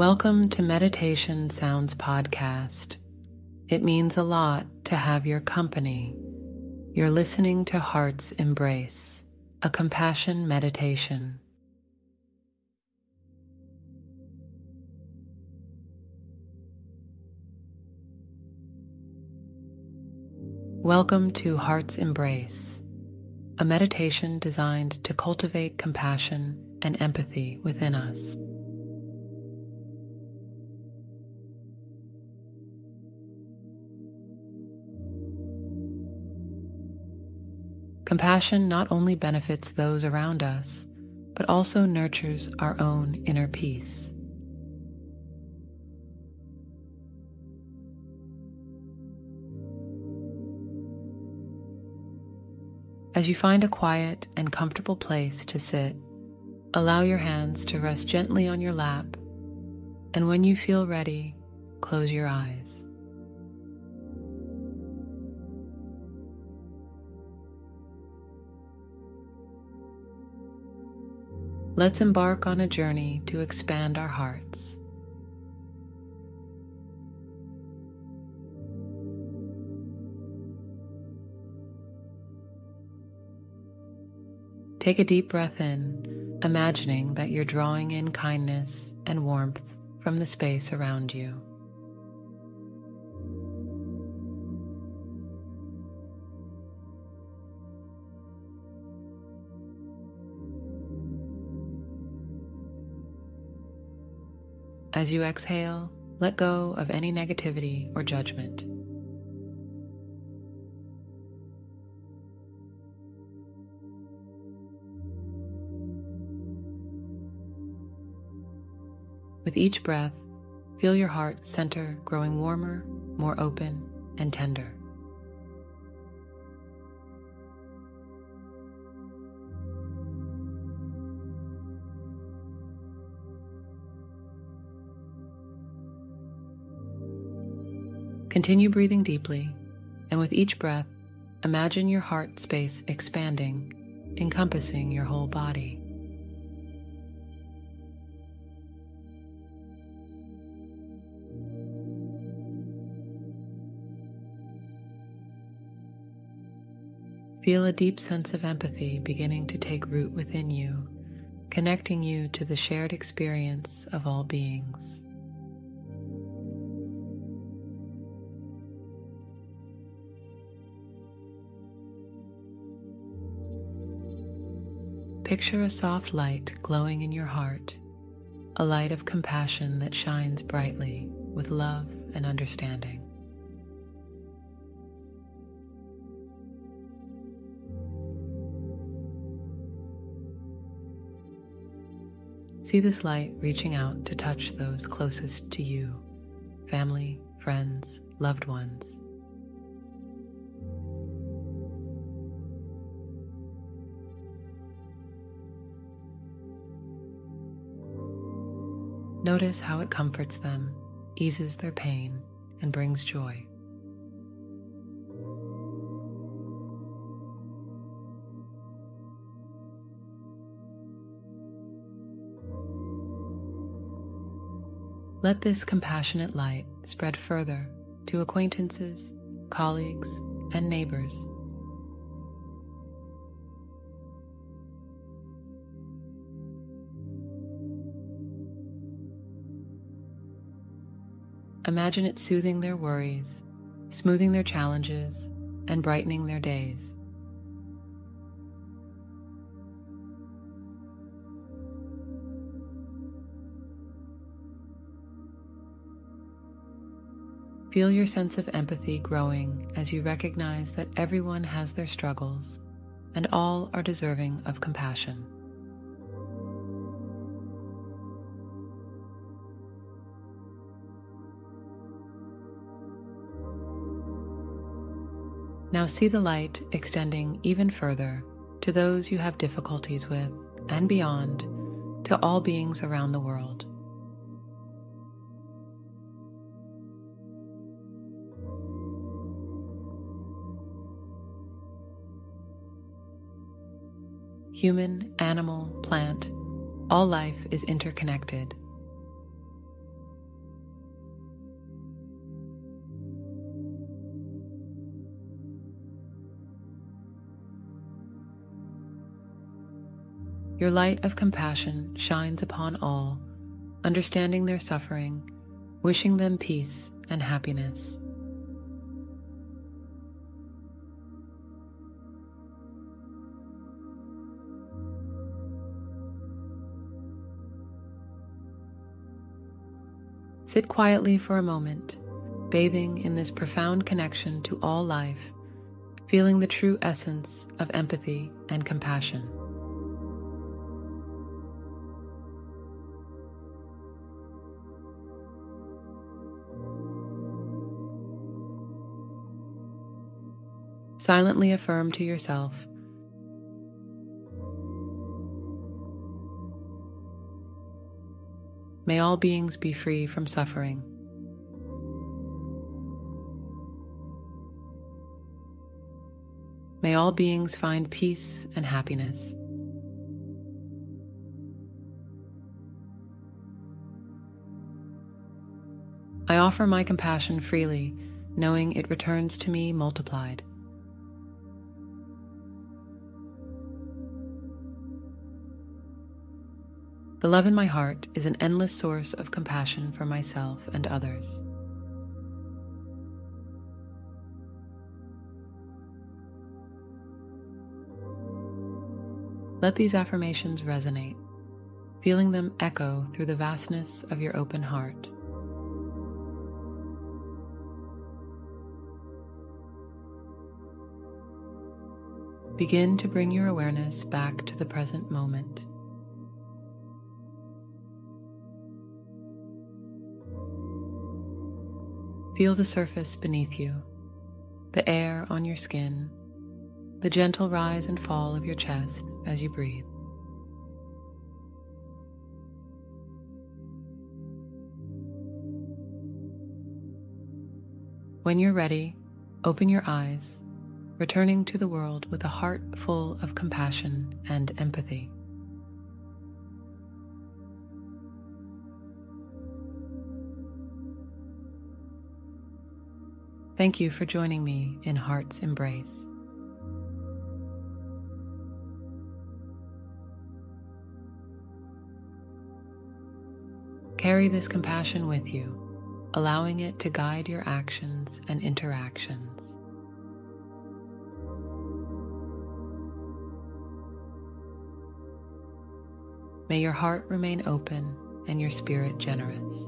Welcome to Meditation Sounds Podcast. It means a lot to have your company. You're listening to Heart's Embrace, a compassion meditation. Welcome to Heart's Embrace, a meditation designed to cultivate compassion and empathy within us. Compassion not only benefits those around us, but also nurtures our own inner peace. As you find a quiet and comfortable place to sit, allow your hands to rest gently on your lap, and when you feel ready, close your eyes. Let's embark on a journey to expand our hearts. Take a deep breath in, imagining that you're drawing in kindness and warmth from the space around you. As you exhale, let go of any negativity or judgment. With each breath, feel your heart center growing warmer, more open, and tender. Continue breathing deeply, and with each breath, imagine your heart space expanding, encompassing your whole body. Feel a deep sense of empathy beginning to take root within you, connecting you to the shared experience of all beings. Picture a soft light glowing in your heart, a light of compassion that shines brightly with love and understanding. See this light reaching out to touch those closest to you family, friends, loved ones. Notice how it comforts them, eases their pain, and brings joy. Let this compassionate light spread further to acquaintances, colleagues, and neighbors. Imagine it soothing their worries, smoothing their challenges, and brightening their days. Feel your sense of empathy growing as you recognize that everyone has their struggles and all are deserving of compassion. Now see the light extending even further to those you have difficulties with and beyond to all beings around the world. Human, animal, plant, all life is interconnected. Your light of compassion shines upon all, understanding their suffering, wishing them peace and happiness. Sit quietly for a moment, bathing in this profound connection to all life, feeling the true essence of empathy and compassion. Silently affirm to yourself May all beings be free from suffering. May all beings find peace and happiness. I offer my compassion freely, knowing it returns to me multiplied. The love in my heart is an endless source of compassion for myself and others. Let these affirmations resonate, feeling them echo through the vastness of your open heart. Begin to bring your awareness back to the present moment. Feel the surface beneath you, the air on your skin, the gentle rise and fall of your chest as you breathe. When you're ready, open your eyes, returning to the world with a heart full of compassion and empathy. Thank you for joining me in Heart's Embrace. Carry this compassion with you, allowing it to guide your actions and interactions. May your heart remain open and your spirit generous.